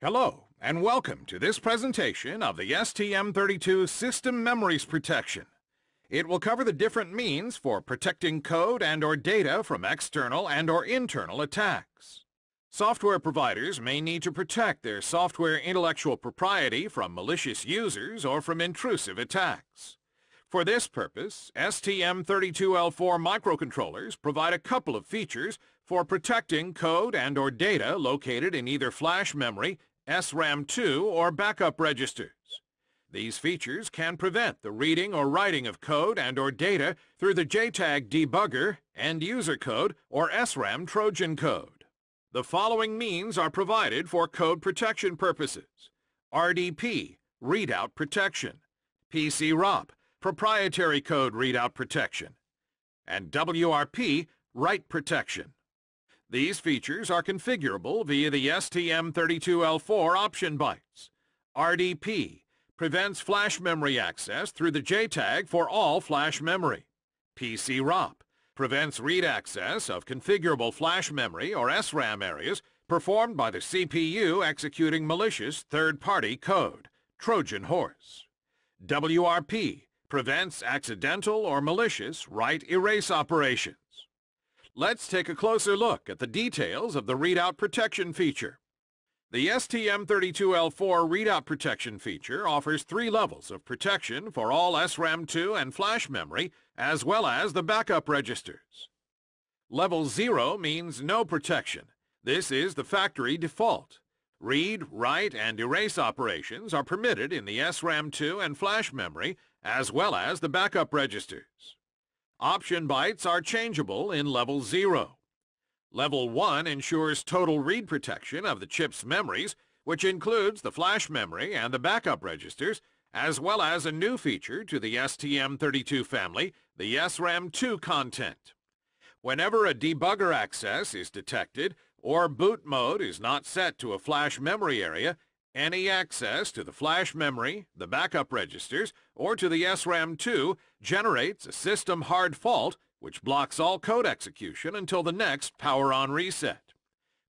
Hello, and welcome to this presentation of the STM32 System Memories Protection. It will cover the different means for protecting code and or data from external and or internal attacks. Software providers may need to protect their software intellectual propriety from malicious users or from intrusive attacks. For this purpose, STM32L4 microcontrollers provide a couple of features for protecting code and or data located in either flash memory SRAM2 or backup registers. These features can prevent the reading or writing of code and or data through the JTAG debugger, end user code, or SRAM Trojan code. The following means are provided for code protection purposes. RDP, readout protection. PC-ROP, proprietary code readout protection. And WRP, write protection. These features are configurable via the STM32L4 option bytes. RDP prevents flash memory access through the JTAG for all flash memory. PC-ROP prevents read access of configurable flash memory or SRAM areas performed by the CPU executing malicious third-party code, Trojan horse. WRP prevents accidental or malicious write-erase operations. Let's take a closer look at the details of the readout protection feature. The STM32L4 readout protection feature offers three levels of protection for all SRAM2 and flash memory, as well as the backup registers. Level 0 means no protection. This is the factory default. Read, write, and erase operations are permitted in the SRAM2 and flash memory, as well as the backup registers. Option bytes are changeable in level 0. Level 1 ensures total read protection of the chip's memories, which includes the flash memory and the backup registers, as well as a new feature to the STM32 family, the SRAM2 content. Whenever a debugger access is detected or boot mode is not set to a flash memory area, any access to the flash memory, the backup registers, or to the SRAM2 generates a system hard fault which blocks all code execution until the next power-on reset.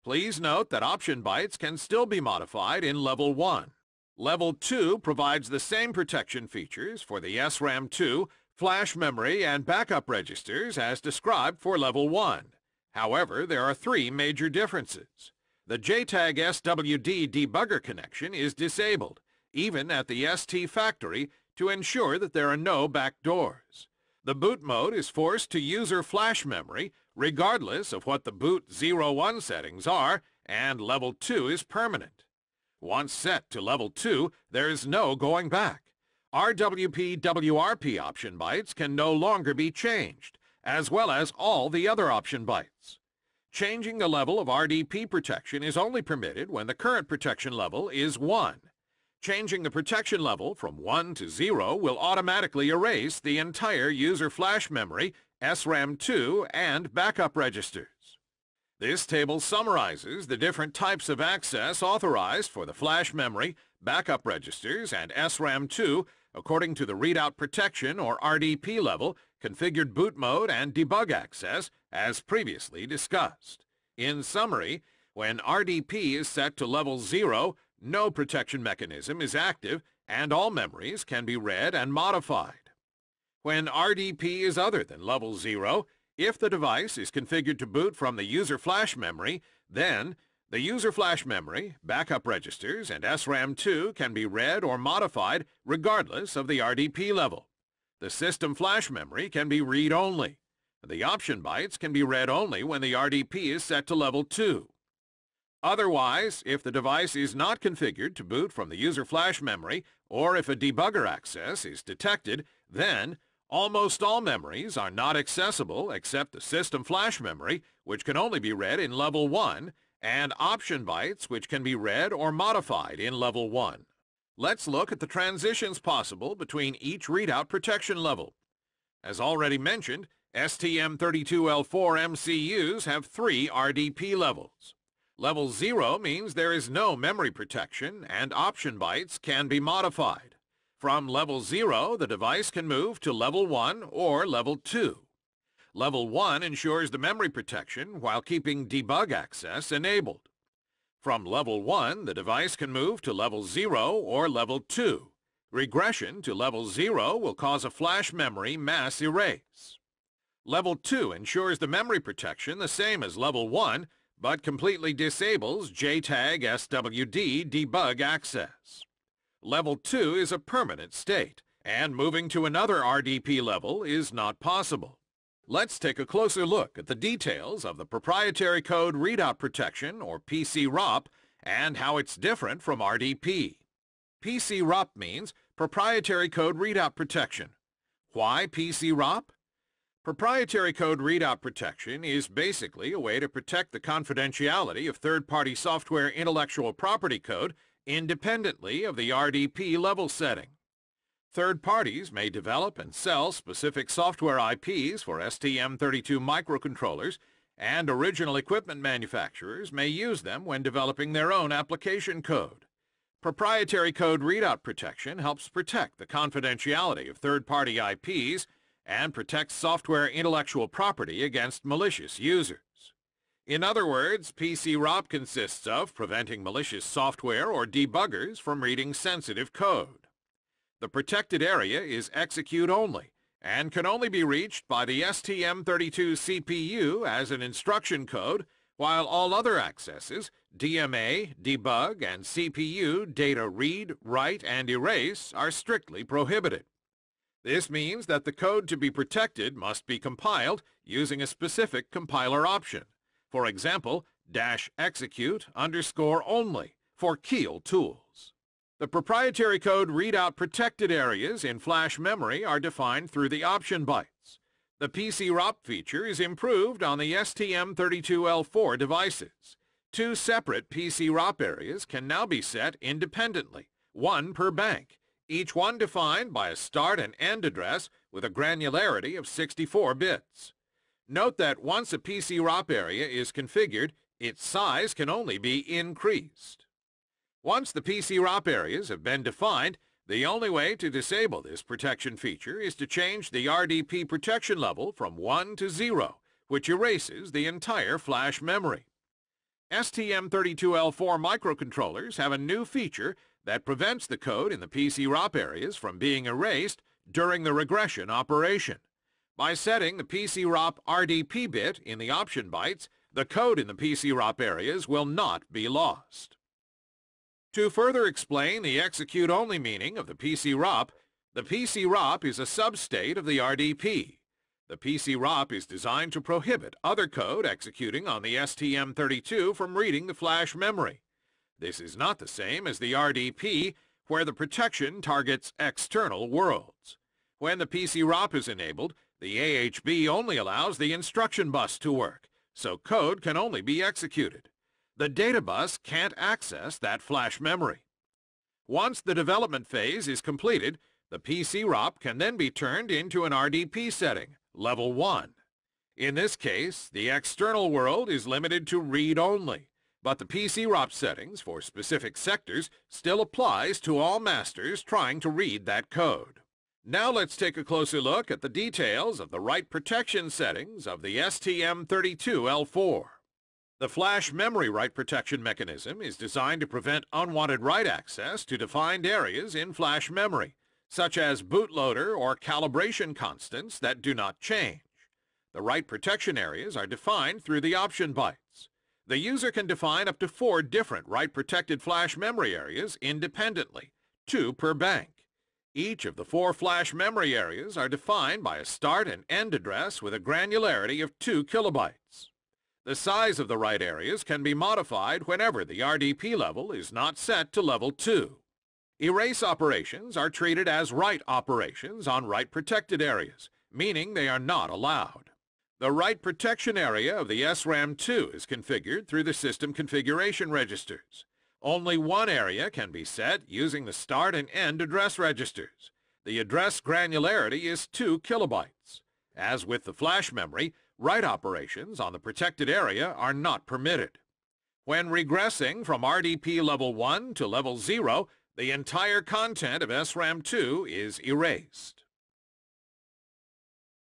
Please note that option bytes can still be modified in Level 1. Level 2 provides the same protection features for the SRAM2, flash memory, and backup registers as described for Level 1. However, there are three major differences. The JTAG SWD debugger connection is disabled, even at the ST factory, to ensure that there are no backdoors. The boot mode is forced to user flash memory, regardless of what the boot 01 settings are, and level 2 is permanent. Once set to level 2, there is no going back. RWP WRP option bytes can no longer be changed, as well as all the other option bytes. Changing the level of RDP protection is only permitted when the current protection level is 1. Changing the protection level from 1 to 0 will automatically erase the entire user flash memory, SRAM2, and backup registers. This table summarizes the different types of access authorized for the flash memory, backup registers, and SRAM2 according to the readout protection or RDP level, configured boot mode, and debug access as previously discussed. In summary, when RDP is set to level 0, no protection mechanism is active and all memories can be read and modified. When RDP is other than level 0, if the device is configured to boot from the user flash memory, then the user flash memory, backup registers, and SRAM2 can be read or modified regardless of the RDP level. The system flash memory can be read-only. The option bytes can be read only when the RDP is set to level 2. Otherwise, if the device is not configured to boot from the user flash memory, or if a debugger access is detected, then almost all memories are not accessible except the system flash memory, which can only be read in level 1, and option bytes which can be read or modified in level 1. Let's look at the transitions possible between each readout protection level. As already mentioned, STM32L4 MCUs have three RDP levels. Level 0 means there is no memory protection and option bytes can be modified. From level 0, the device can move to level 1 or level 2. Level 1 ensures the memory protection while keeping debug access enabled. From level 1, the device can move to level 0 or level 2. Regression to level 0 will cause a flash memory mass erase. Level 2 ensures the memory protection the same as level 1, but completely disables JTAG SWD debug access. Level 2 is a permanent state, and moving to another RDP level is not possible. Let's take a closer look at the details of the proprietary code readout protection, or PCROP, and how it's different from RDP. PCROP means Proprietary Code Readout Protection. Why PCROP? Proprietary Code Readout Protection is basically a way to protect the confidentiality of third-party software intellectual property code independently of the RDP level setting. Third parties may develop and sell specific software IPs for STM32 microcontrollers, and original equipment manufacturers may use them when developing their own application code. Proprietary code readout protection helps protect the confidentiality of third-party IPs and protects software intellectual property against malicious users. In other words, PCROP consists of preventing malicious software or debuggers from reading sensitive code. The protected area is execute only and can only be reached by the STM32 CPU as an instruction code, while all other accesses, DMA, debug, and CPU data read, write, and erase are strictly prohibited. This means that the code to be protected must be compiled using a specific compiler option. For example, dash execute underscore only for Keil tools. The proprietary code readout protected areas in flash memory are defined through the option bytes. The PCROP feature is improved on the STM32L4 devices. Two separate PCROP areas can now be set independently, one per bank, each one defined by a start and end address with a granularity of 64 bits. Note that once a PCROP area is configured, its size can only be increased. Once the PCROP areas have been defined, the only way to disable this protection feature is to change the RDP protection level from 1 to 0, which erases the entire flash memory. STM32L4 microcontrollers have a new feature that prevents the code in the PCROP areas from being erased during the regression operation. By setting the PCROP RDP bit in the option bytes, the code in the PCROP areas will not be lost. To further explain the execute-only meaning of the PCROP, the PCROP is a substate of the RDP. The PCROP is designed to prohibit other code executing on the STM32 from reading the flash memory. This is not the same as the RDP, where the protection targets external worlds. When the PCROP is enabled, the AHB only allows the instruction bus to work, so code can only be executed the data bus can't access that flash memory. Once the development phase is completed, the PCROP can then be turned into an RDP setting, level 1. In this case, the external world is limited to read-only, but the PCROP settings for specific sectors still applies to all masters trying to read that code. Now let's take a closer look at the details of the write protection settings of the STM32L4. The flash memory write protection mechanism is designed to prevent unwanted write access to defined areas in flash memory, such as bootloader or calibration constants that do not change. The write protection areas are defined through the option bytes. The user can define up to four different write-protected flash memory areas independently, two per bank. Each of the four flash memory areas are defined by a start and end address with a granularity of 2 kilobytes. The size of the write areas can be modified whenever the RDP level is not set to level 2. Erase operations are treated as write operations on write-protected areas, meaning they are not allowed. The write protection area of the SRAM2 is configured through the system configuration registers. Only one area can be set using the start and end address registers. The address granularity is 2 kilobytes. As with the flash memory, write operations on the protected area are not permitted. When regressing from RDP level 1 to level 0, the entire content of SRAM 2 is erased.